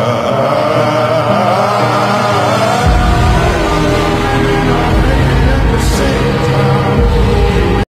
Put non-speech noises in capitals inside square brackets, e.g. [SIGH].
Uh... [LAUGHS]